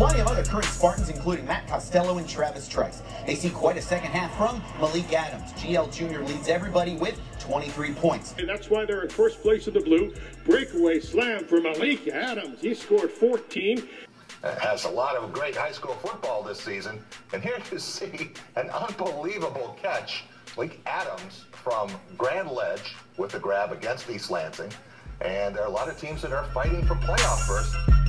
plenty of other current Spartans, including Matt Costello and Travis Trice. They see quite a second half from Malek Adams. GL Jr. leads everybody with 23 points. And that's why they're in first place in the blue. Breakaway slam for Malek Adams. He scored 14 has a lot of great high school football this season. And here you see an unbelievable catch. Malek Adams from Grand Ledge with the grab against East Lansing. And there are a lot of teams that are fighting for playoff first.